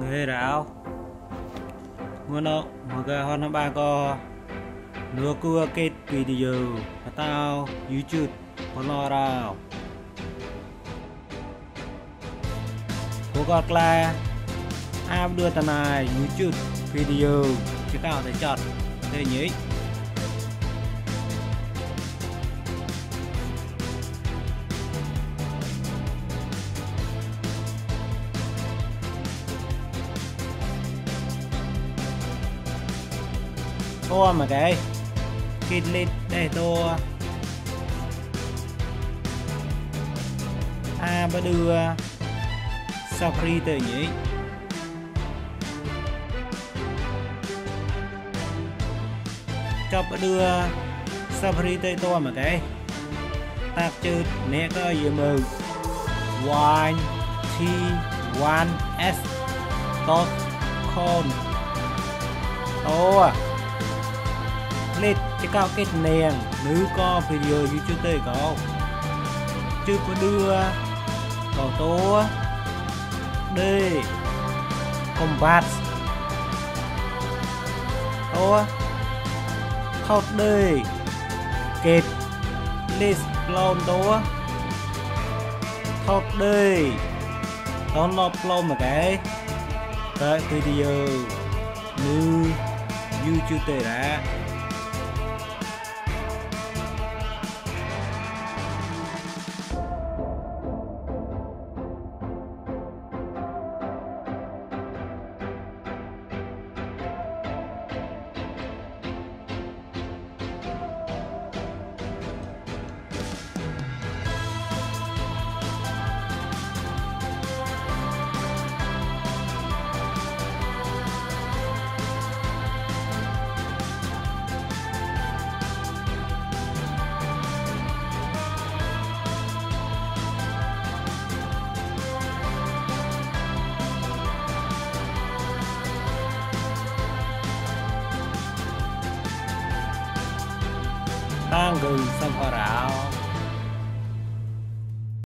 người ráo mua nó mà cái hòn nó ba co. Nửa cua kết video mà tao youtube có lo rào của con là áp đưa tờ này youtube video chứ tao thấy chọn. Để nhỉ? To mà cái Kịt lịt đây to a bơ đưa. Safari tới nhỉ cho bơ đưa. Safari tới to mà cái tạp chữ nè có gì mờ one t one, s. Dot com អូ លេតចកោកេតនាងឬក៏វីដេអូ YouTube ទៅក៏ជឺពឌឺក៏តោដេកំបាត់អូខោតដេកេតលីសឡូនតោខោតដេតនឡប់ឡូមកកែតែវីដេអូ như YouTube đã ตั้ง Tango Samparao.